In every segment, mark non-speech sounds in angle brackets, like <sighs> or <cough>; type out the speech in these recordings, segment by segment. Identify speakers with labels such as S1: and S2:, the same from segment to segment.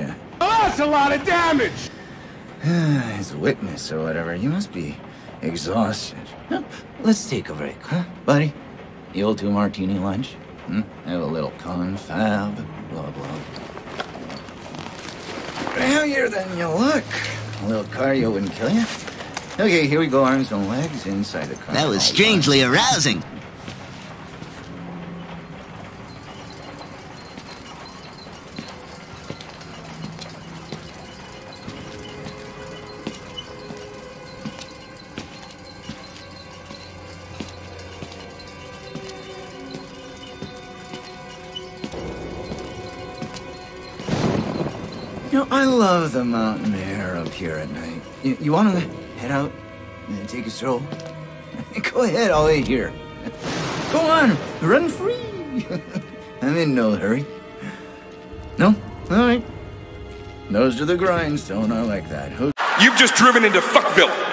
S1: you?
S2: Oh, that's a lot of damage! <sighs>
S1: As witness or whatever, you must be exhausted. Let's take a break, huh, buddy? The old two martini lunch? Hmm? Have a little confab, blah blah. Heavier than you look. A little cardio wouldn't kill you. Okay, here we go, arms and legs inside the car.
S3: That was strangely arousing.
S1: I love the mountain air up here at night. You, you want to head out and take a stroll? <laughs> Go ahead, I'll wait here. Go on, run free. <laughs> I'm in no hurry. No? All right. Nose to the grindstone, I like that. Ho-
S2: You've just driven into Fuckville!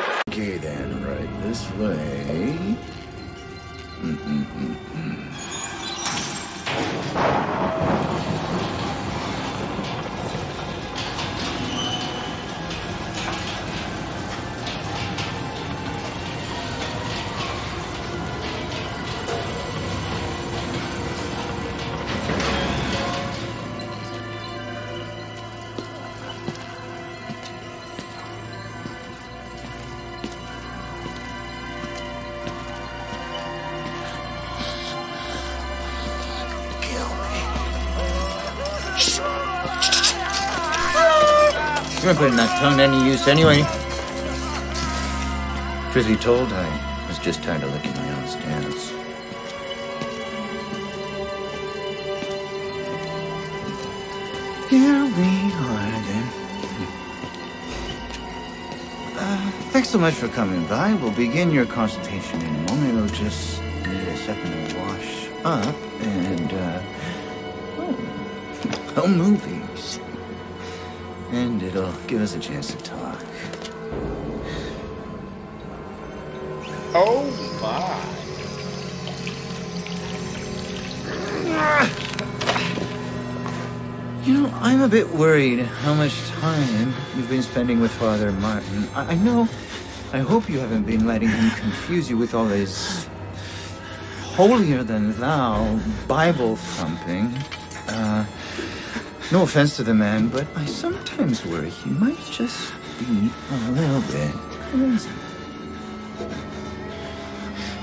S1: You weren't putting that tongue to any use anyway. Truth be told, I was just tired of licking my own stance. Here we are then. Uh, thanks so much for coming by. We'll begin your consultation in a moment. We'll just need a second to wash up and, uh, oh, <laughs> oh movies. It'll give us a chance to talk.
S2: Oh my.
S1: You know, I'm a bit worried how much time you've been spending with Father Martin. I, I know, I hope you haven't been letting him confuse you with all his holier than thou Bible thumping. Uh, no offense to the man, but I sometimes worry he might just be a little bit crazy.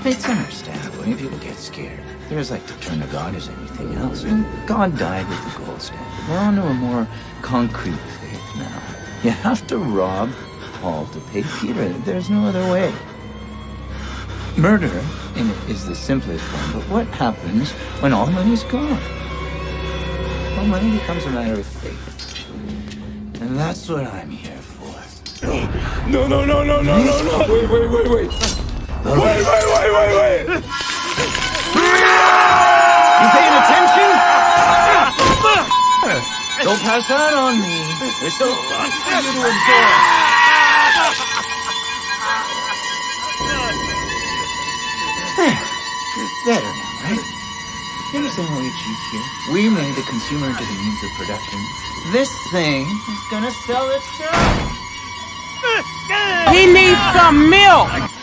S1: It's understandable. People get scared, they're as like to turn to God as anything else. And God died with the gold standard. We're on to a more concrete faith now. You have to rob Paul to pay Peter. There's no other way. Murder is the simplest one, but what happens when all money's gone? Well, money becomes a matter of faith. And that's what I'm here for.
S2: No, no, no, no, no, no, no! Wait, wait, wait, wait! Wait, wait, wait, wait, wait!
S1: You paying attention? Don't pass that on me. There's so much for you to absorb. There. Better understand what we achieved here? We made the consumer into the means of production. This thing is gonna sell itself.
S4: He needs some milk.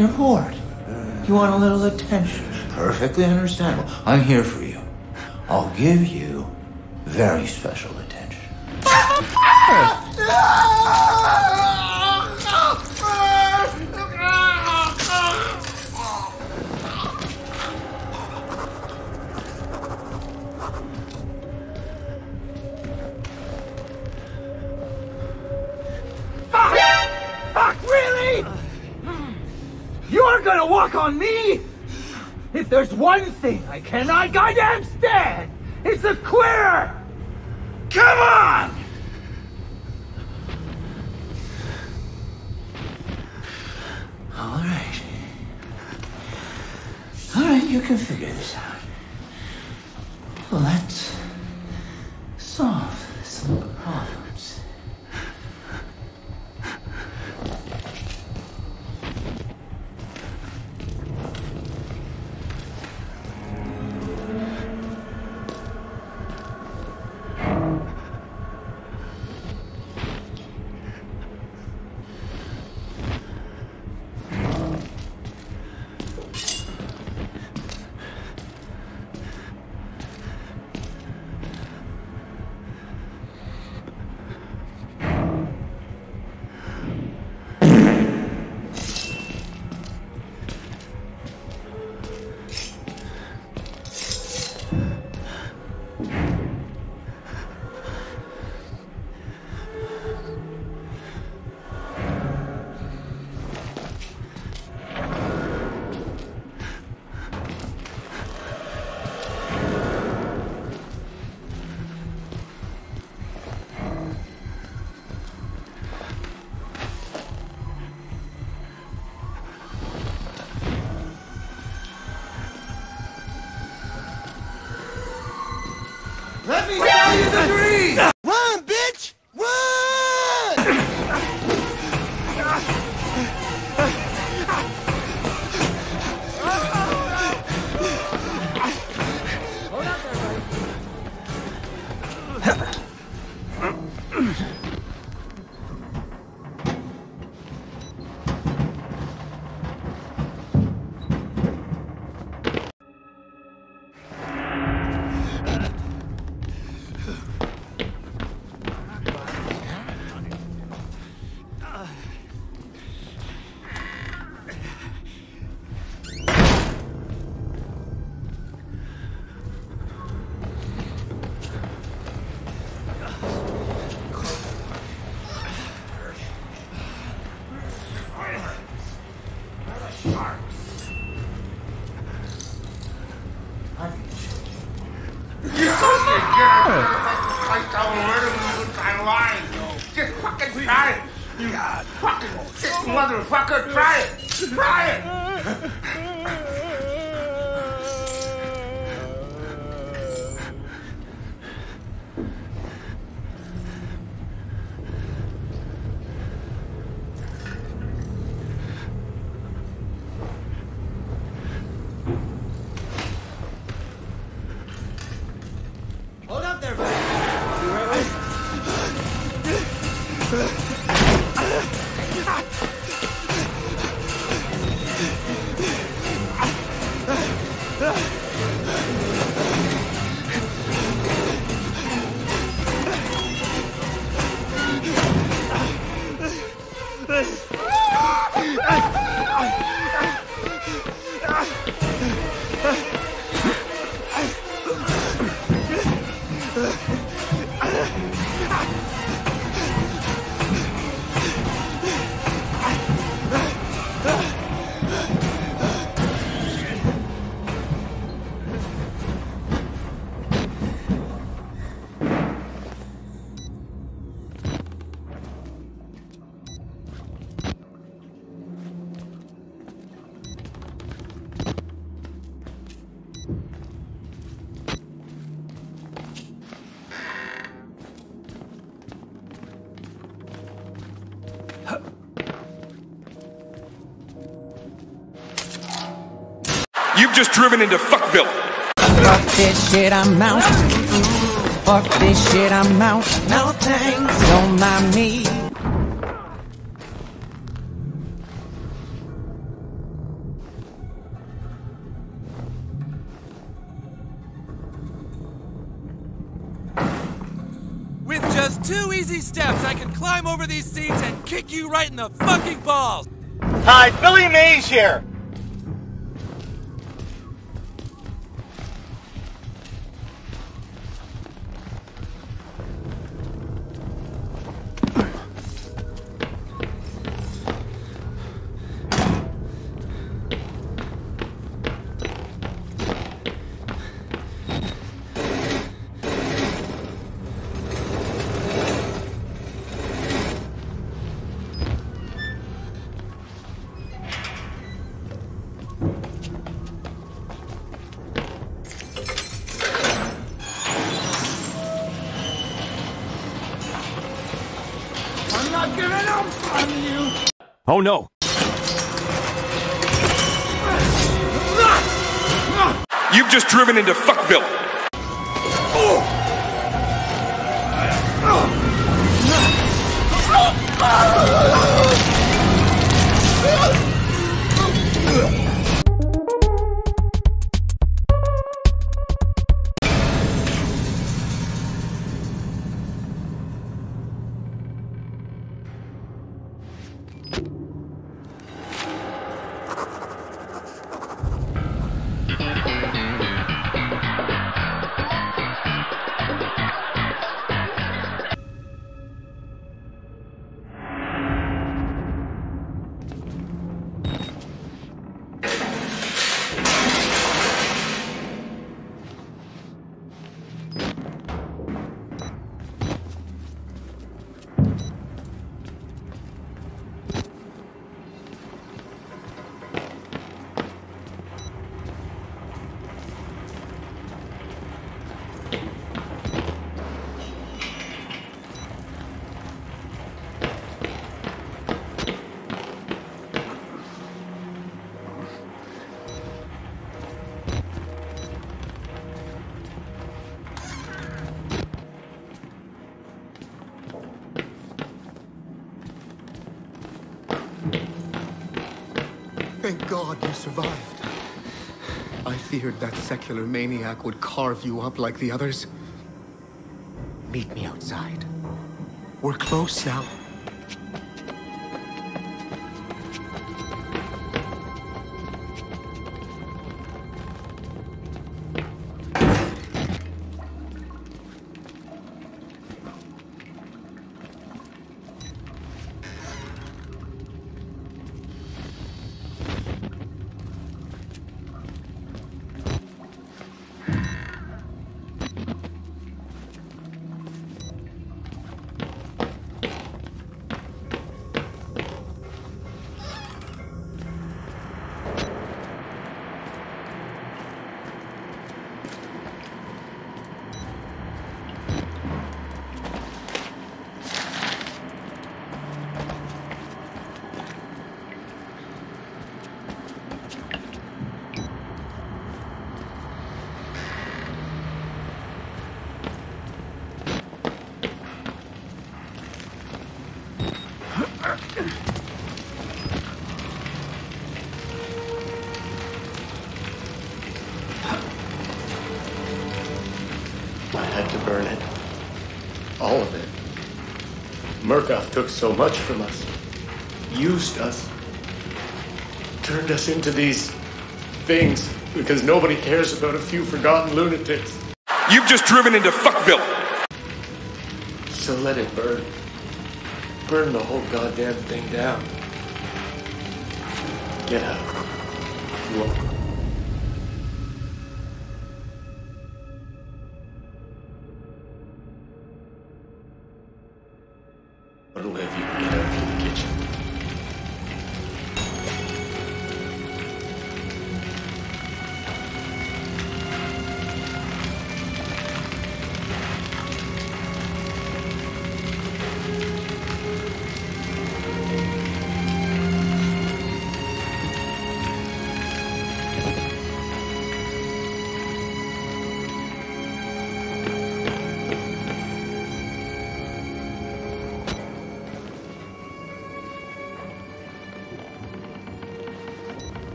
S1: You're bored. You want a little attention. Perfectly understandable. I'm here for you. I'll give you very special attention.
S4: You're gonna walk on me? If there's one thing I cannot goddamn stand, it's a queer! Come on!
S1: All right. All right, you can figure this out.
S5: Bigfoot.
S6: You've just driven into Fuckville.
S7: Fuck this shit, I'm out. Fuck this shit, I'm out. No thanks, don't mind me.
S8: With just two easy steps, I can climb over these seats and kick you right in the fucking balls.
S9: Hi, Billy Mays here.
S6: Oh no. You've just driven into Fuckville.
S10: Thank God you survived. I feared that secular maniac would carve you up like the others. Meet me outside. We're close now.
S11: Murkoff took so much from us. Used us. Turned us into these things because nobody cares about a few forgotten lunatics.
S6: You've just driven into Fuckville.
S11: So let it burn. Burn the whole goddamn thing down. Get out. Look. Olivia, get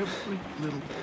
S12: every little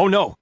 S2: Oh no!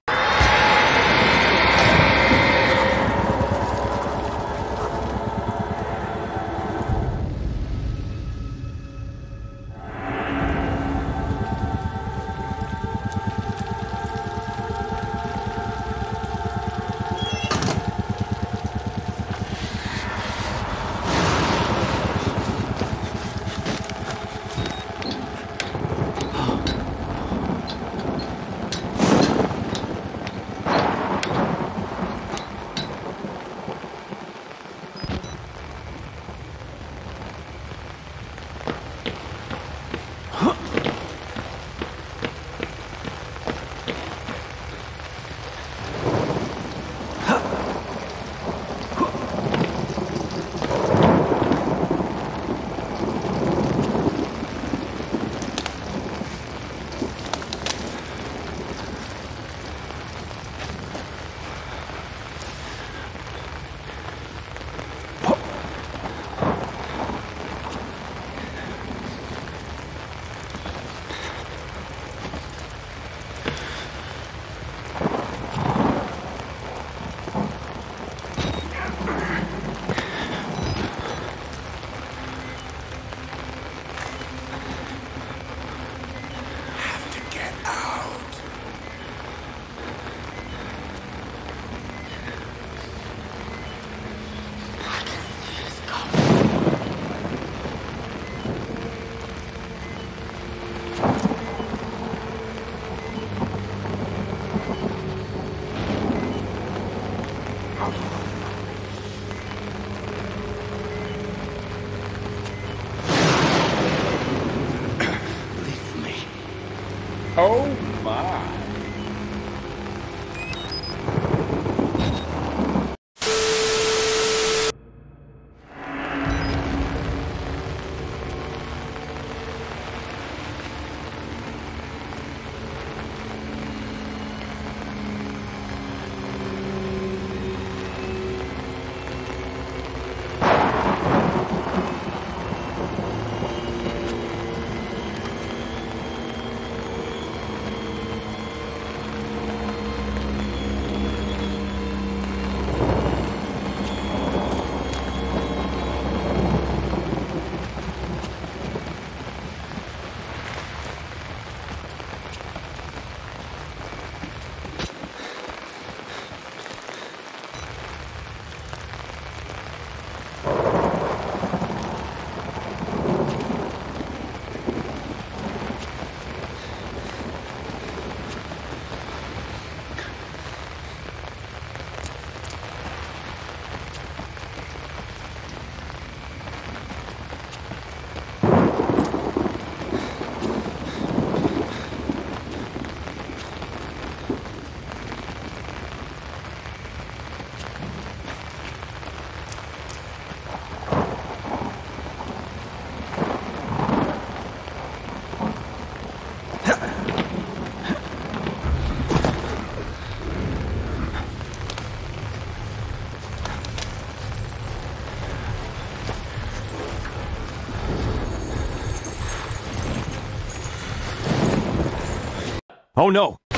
S6: Oh
S2: no!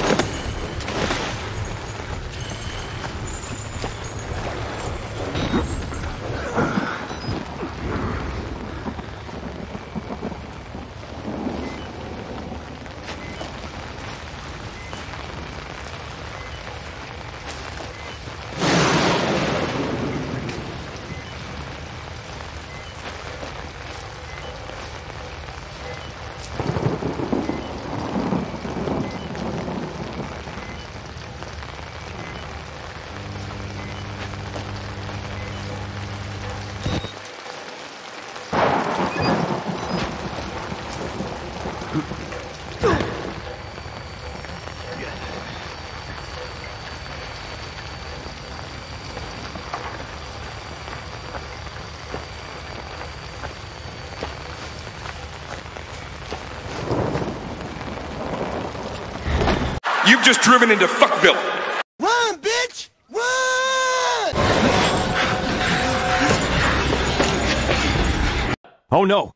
S6: You've just driven into Fuckville.
S13: Run, bitch! Run!
S2: Oh no!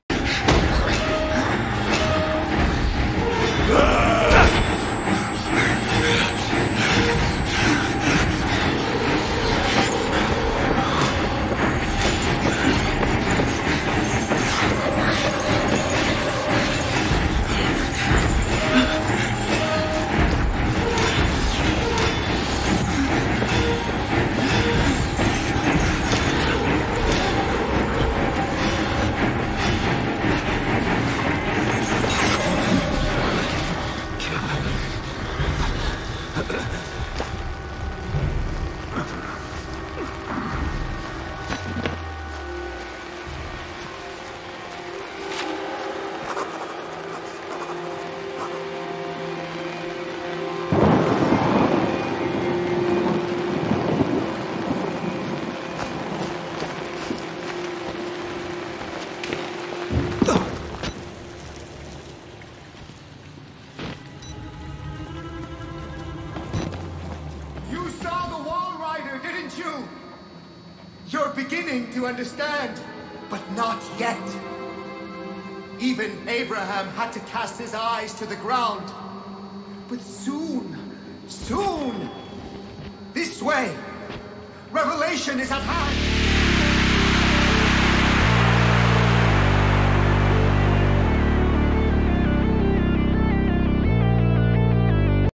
S10: To understand, but not yet. Even Abraham had to cast his eyes to the ground. But soon, soon, this way, revelation is at hand.